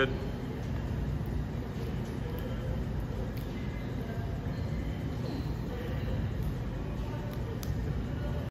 Good.